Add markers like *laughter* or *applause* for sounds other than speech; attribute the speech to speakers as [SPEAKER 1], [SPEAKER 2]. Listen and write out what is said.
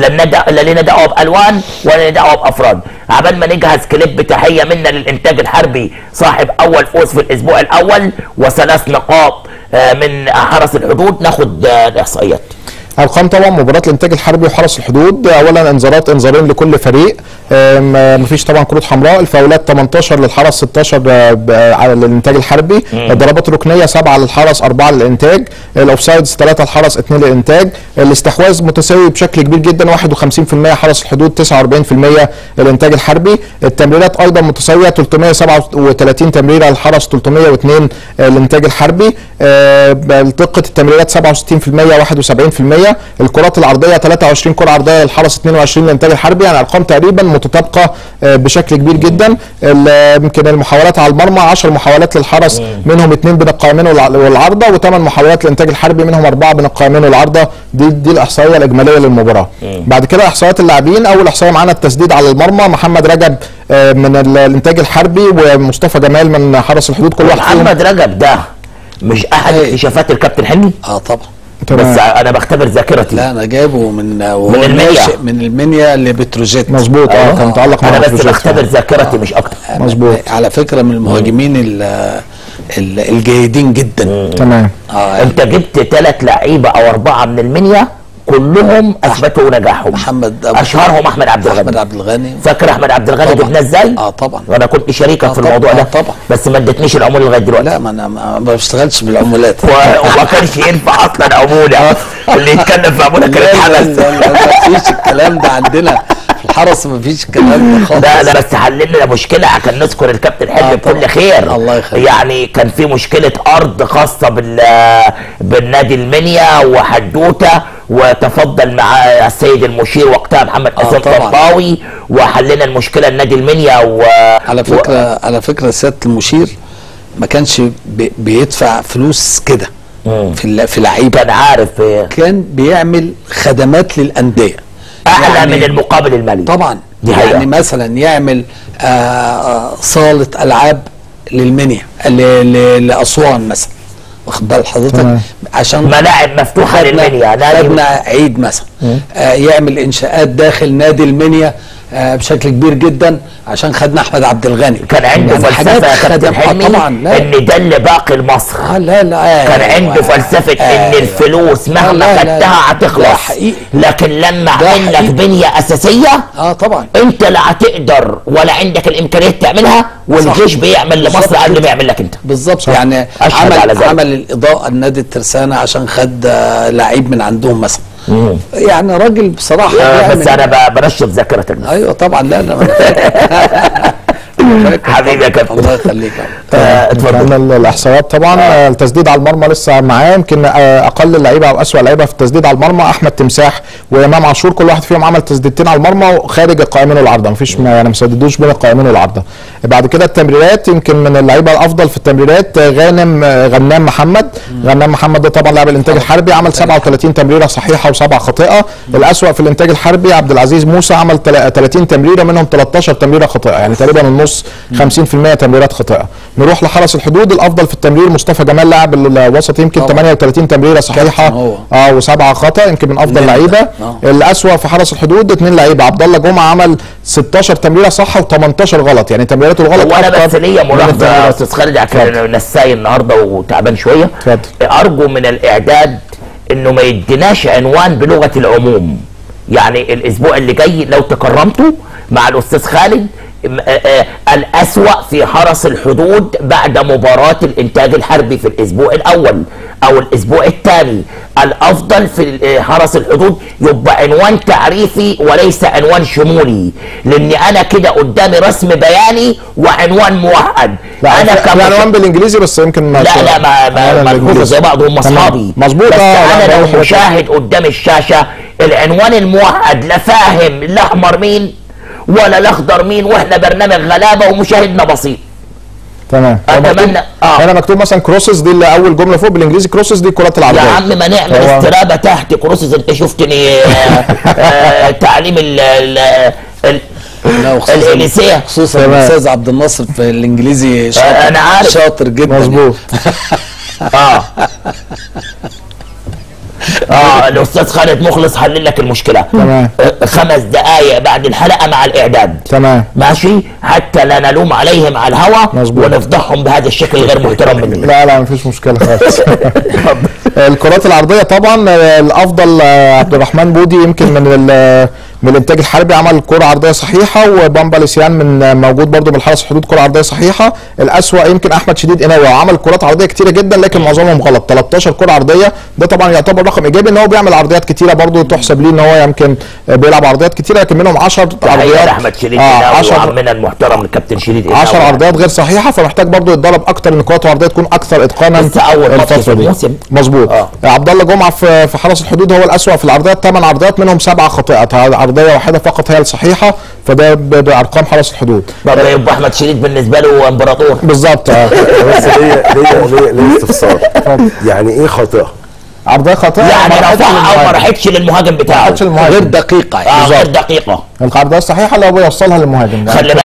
[SPEAKER 1] لا لنا دعوه بألوان ولا لنا دعوه بأفراد. عبال ما نجهز كليب تحيه منا للإنتاج الحربي صاحب أول فوز في الأسبوع الأول وثلاث نقاط آه، من حرس الحدود. ناخد آه، الاحصائيات
[SPEAKER 2] أرقام طبعا مباراة الإنتاج الحربي وحرس الحدود. اولا انذارات إنذارين لكل فريق. مفيش طبعا كروت حمراء. الفاولات 18 للحرس 16 ب- ب- على الإنتاج الحربي. الضربات الركنيه 7 للحرس 4 للإنتاج. الأوفسايدز 3 للحرس 2 للإنتاج. الاستحواذ متساوي بشكل كبير جدا 51% حرس الحدود 49% الإنتاج الحربي. التمريرات أيضا متساوية 337 تمريرة للحرس 302 الانتاج الحربي. آه، دقة التمريرات 67% 71% الكرات العرضية 23 كرة عرضية للحرس 22 للانتاج الحربي يعني ارقام تقريبا متطابقة آه، بشكل كبير جدا. يمكن المحاولات على المرمى 10 محاولات للحرس منهم اثنين بين القائمين والع- والعارضة وثمان محاولات للانتاج الحربي منهم أربعة بين القائمين والعارضة. دي دي الإحصائية الإجمالية للمباراة. بعد كده إحصائيات اللاعبين. أول إحصائية معانا التسديد على المرمى. محمد رجب آه، من ال- الإنتاج الحربي ومصطفى جمال من حرس الحدود. كل واحد
[SPEAKER 1] محمد رجب ده مش أحد
[SPEAKER 3] أيوة.
[SPEAKER 1] اكتشافات الكابتن حلمي؟
[SPEAKER 3] آه طبعا.
[SPEAKER 2] تمام.
[SPEAKER 1] بس أنا بختبر ذاكرتي
[SPEAKER 3] لا أنا جايبه من
[SPEAKER 1] من المنيا.
[SPEAKER 3] من المنيا لبتروجيت
[SPEAKER 2] مظبوط آه
[SPEAKER 1] آه.
[SPEAKER 2] كان متعلق مع
[SPEAKER 1] أنا بس. بختبر ذاكرتي مش أكتر
[SPEAKER 2] مظبوط.
[SPEAKER 3] على فكرة من المهاجمين ال- ال- الجيدين جدا
[SPEAKER 2] تمام
[SPEAKER 3] آه
[SPEAKER 1] أنت جبت ثلاث لعيبة أو أربعة من المنيا كلهم أثبتوا نجاحهم.
[SPEAKER 3] محمد أبو-
[SPEAKER 1] أشهرهم أحمد عبد
[SPEAKER 3] أحمد
[SPEAKER 1] الغني.
[SPEAKER 3] عبد الغني.
[SPEAKER 1] فاكر أحمد عبد الغني. جبناه إزاي؟
[SPEAKER 3] آه طبعا.
[SPEAKER 1] وأنا كنت شريكا
[SPEAKER 3] آه
[SPEAKER 1] في الموضوع ده
[SPEAKER 3] آه طبعاً.
[SPEAKER 1] بس ما ادتنيش العموله لغاية دلوقتي.
[SPEAKER 3] لا ما أنا ما بشتغلش بالعمولات. *laughs*
[SPEAKER 1] وما *laughs* كانش ينفع أصلا عموله اللي يتكلم في عموله كان
[SPEAKER 3] لا لا
[SPEAKER 1] يتحبس
[SPEAKER 3] لا لا ما فيش الكلام ده عندنا. في الحرس ما فيش الكلام ده خالص.
[SPEAKER 1] لا لا بس حللنا مشكلة. عشان نذكر الكابتن حلمي
[SPEAKER 3] آه
[SPEAKER 1] بكل. خير.
[SPEAKER 3] الله يخليك.
[SPEAKER 1] يعني كان في مشكلة أرض خاصة بال بالنادي المنيا وحدوتة. وتفضل مع السيد المشير وقتها محمد
[SPEAKER 3] آه
[SPEAKER 1] حسين
[SPEAKER 3] طبعاً.
[SPEAKER 1] طرطاوي وحلينا المشكلة النادي المنيا و
[SPEAKER 3] على فكرة على فكرة سياده المشير ما كانش بي- بيدفع فلوس كده في في لعيبة.
[SPEAKER 1] كان عارف.
[SPEAKER 3] كان بيعمل خدمات للأندية.
[SPEAKER 1] أعلى
[SPEAKER 3] يعني
[SPEAKER 1] من المقابل المالي.
[SPEAKER 3] طبعا.
[SPEAKER 1] دي حقيقة.
[SPEAKER 3] يعني مثلا يعمل آه، آه، صالة ألعاب للمنيا لأسوان مثلا. واخد بال حضرتك. عشان
[SPEAKER 1] ملاعب
[SPEAKER 3] مفتوحة
[SPEAKER 1] للمنيا
[SPEAKER 3] خدنا عيد مثلا. آه يعمل إنشاءات داخل نادي المنيا. آه بشكل كبير جدا عشان خدنا أحمد عبد الغني
[SPEAKER 1] كان عنده
[SPEAKER 3] فلسفة
[SPEAKER 1] يا كابتن
[SPEAKER 3] آه
[SPEAKER 1] حلمي
[SPEAKER 3] طبعا لا
[SPEAKER 1] إن ده اللي باقي لمصر
[SPEAKER 3] آه لا لا
[SPEAKER 1] كان
[SPEAKER 3] أيوة.
[SPEAKER 1] عنده فلسفة إن
[SPEAKER 3] أيوة.
[SPEAKER 1] الفلوس مهما
[SPEAKER 3] لا،
[SPEAKER 1] خدتها هتخلص. لكن لما اعمل لك. بنية أساسية
[SPEAKER 3] آه طبعا
[SPEAKER 1] أنت لا هتقدر ولا عندك الامكانيات تعملها والجيش. بيعمل لمصر قبل. ما يعمل لك أنت
[SPEAKER 3] بالظبط يعني
[SPEAKER 1] أشهد على
[SPEAKER 3] عمل. عمل الإضاءة النادي الترسانة عشان خد آه، لعيب من عندهم مثلا يعني راجل
[SPEAKER 1] بصراحة
[SPEAKER 3] بيعمل-
[SPEAKER 1] بس أنا ب- برشد ذاكرتك.
[SPEAKER 3] أيوه طبعا لا لا *laughs*
[SPEAKER 1] حبيبي يا. كابتن.
[SPEAKER 3] الله يخليك عم. *laughs*
[SPEAKER 1] آه، اتفضل.
[SPEAKER 2] الاحصائيات طبعا آه. التسديد على المرمى لسه معاه. يمكن آه، أقل اللعيبه أو اسوء لعيبة في التسديد على المرمى أحمد تمساح وإمام عاشور. كل واحد فيهم عمل تسديدتين على المرمى وخارج القائمين والعارضة. مفيش ما يعني ما سددوش بين القائمين والعارضة. بعد كده التمريرات يمكن من اللعيبة الأفضل في التمريرات آه، غانم آه، غنام محمد. غنام محمد ده طبعا لاعب الإنتاج الحربي عمل 37 تمريرة صحيحة وسبعه خاطئه الاسوء في الإنتاج الحربي عبد العزيز موسى عمل تلا- 30 تمريرة منهم 13 تمريرة خاطئه يعني تقريبا النص 50% تمريرات خاطئه نروح لحرس الحدود الأفضل في التمرير مصطفى جمال لاعب الوسط يمكن
[SPEAKER 3] طبعا.
[SPEAKER 2] 38
[SPEAKER 3] تمريرة صحيحة.
[SPEAKER 2] آه وسبعة خطأ يمكن من
[SPEAKER 3] أفضل.
[SPEAKER 2] لعيبة
[SPEAKER 3] آه.
[SPEAKER 2] الأسوأ في حرس الحدود اثنين لعيبة عبد الله جمعة عمل 16 تمريرة صح و18 غلط يعني تمريراته الغلط وأنا
[SPEAKER 1] بس ليا ملاحظة يا. أستاذ خالد عشان نساي النهارده وتعبان شوية
[SPEAKER 2] اتفضل.
[SPEAKER 1] أرجو من الإعداد إنه ما يديناش عنوان بلغة العموم يعني الأسبوع اللي جاي لو تكرمتوا مع الأستاذ خالد الأسوأ في حرس الحدود بعد مباراة الإنتاج الحربي في الأسبوع الأول أو الأسبوع الثاني الأفضل في آه، حرس الحدود يبقى عنوان تعريفي وليس عنوان شمولي لأن أنا كده قدامي رسم بياني وعنوان موحد
[SPEAKER 2] لا
[SPEAKER 1] أنا كمش-
[SPEAKER 2] عنوان بالإنجليزي بس يمكن ما
[SPEAKER 1] لا لا ما ما
[SPEAKER 2] أنا الإنجليزي.
[SPEAKER 1] زي بعض هم
[SPEAKER 2] تمام.
[SPEAKER 1] أصحابي
[SPEAKER 2] مظبوط
[SPEAKER 1] بس
[SPEAKER 2] لا، بقول
[SPEAKER 1] لو. مشاهد قدام الشاشة العنوان الموحد لا فاهم الاحمر مين ولا الأخضر مين وإحنا برنامج غلابة ومشاهدنا بسيط.
[SPEAKER 2] تمام. مكتوب-
[SPEAKER 1] آه.
[SPEAKER 2] هنا مكتوب مثلا crosses دي اللي أول جملة فوق بالإنجليزي crosses دي الكرات
[SPEAKER 1] يا
[SPEAKER 2] العرضيه
[SPEAKER 1] عم ما نعمل
[SPEAKER 2] هو-
[SPEAKER 1] استرابة تحت crosses أنت شفتني آه، آه، تعليم ال ال ال-
[SPEAKER 3] لا وخصوصا
[SPEAKER 1] الإليسية.
[SPEAKER 3] خصوصا. الأستاذ عبد الناصر في الإنجليزي شاطر
[SPEAKER 1] أنا عارف.
[SPEAKER 3] شاطر جدا.
[SPEAKER 2] مظبوط. *laughs*
[SPEAKER 1] آه. آه. الاستاذ خالد مخلص حلل لك المشكلة.
[SPEAKER 2] تمام.
[SPEAKER 1] آه، خمس دقائق بعد الحلقة مع الإعداد.
[SPEAKER 2] تمام.
[SPEAKER 1] ماشي؟ حتى لا نلوم عليهم على
[SPEAKER 2] مظبوط.
[SPEAKER 1] ونفضحهم بهذا الشكل الغير محترم مننا
[SPEAKER 2] لا لا مفيش مشكلة خالص. *laughs* الكرات العرضية طبعا آه، الأفضل آه، عبد الرحمن بودي يمكن من من الانتاج الحربي عمل كرة عرضية صحيحة وبامبا لسيان من موجود برضو بالحرس الحدود كرة عرضية صحيحة الأسوأ يمكن أحمد شديد قناوي عمل كرات عرضية كتيرة جدا لكن معظمهم غلط 13 كرة عرضية ده طبعا يعتبر رقم إيجابي إن هو بيعمل عرضيات كتيرة برضو تحسب ليه إن هو يمكن بيلعب عرضيات كتيرة لكن منهم 10
[SPEAKER 1] تحيه
[SPEAKER 2] عرضيات
[SPEAKER 1] لاحمد شريف
[SPEAKER 2] آه
[SPEAKER 1] آه
[SPEAKER 2] 10
[SPEAKER 1] وعمنا المحترم الكابتن شريف
[SPEAKER 2] 10
[SPEAKER 1] إناوي.
[SPEAKER 2] عرضيات غير صحيحة فمحتاج برضو يتدرب أكتر إن كراته العرضية تكون أكثر إتقانا
[SPEAKER 1] لسه في
[SPEAKER 2] دي.
[SPEAKER 1] الموسم.
[SPEAKER 2] مظبوط
[SPEAKER 1] آه.
[SPEAKER 2] عبد الله جمعة في حرس الحدود هو الأسوأ في العرضيات ثمان عرضيات منهم سبعة خاطئه عرضيه واحدة فقط هي الصحيحة فده ب- بأرقام حرس الحدود.
[SPEAKER 1] طب يبقى أحمد شريف بالنسبة له إمبراطور.
[SPEAKER 2] بالظبط. آه.
[SPEAKER 4] بس ليا ليا ليا استفسار؟ يعني إيه خاطئة؟
[SPEAKER 2] عرضية خاطئة؟
[SPEAKER 1] يعني رفعها أو ما
[SPEAKER 2] للمهاجم.
[SPEAKER 1] راحتش للمهاجم بتاعه.
[SPEAKER 3] غير دقيقة يعني.
[SPEAKER 1] آه غير. دقيقة.
[SPEAKER 2] العرضية الصحيحة اللي هو بيوصلها للمهاجم
[SPEAKER 1] خلي